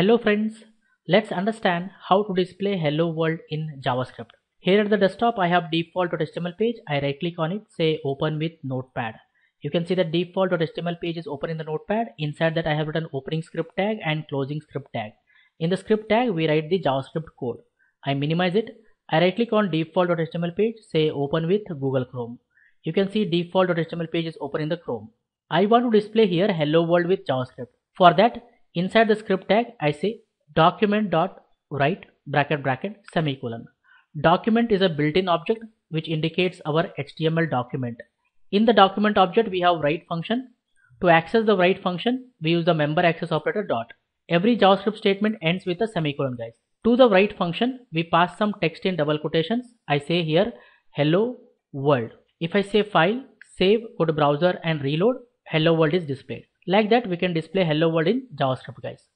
Hello friends, let's understand how to display hello world in JavaScript. Here at the desktop I have default HTML page. I right click on it, say open with notepad. You can see the default HTML page is open in the notepad. Inside that I have written opening script tag and closing script tag. In the script tag we write the JavaScript code. I minimize it. I right click on default HTML page, say open with Google Chrome. You can see default HTML page is open in the Chrome. I want to display here hello world with JavaScript. For that Inside the script tag, I say document dot write bracket bracket semicolon. Document is a built-in object which indicates our HTML document. In the document object, we have write function. To access the write function, we use the member access operator dot. Every JavaScript statement ends with a semicolon guys. To the write function, we pass some text in double quotations. I say here, hello world. If I say file, save, go to browser and reload, hello world is displayed. Like that we can display hello world in JavaScript guys.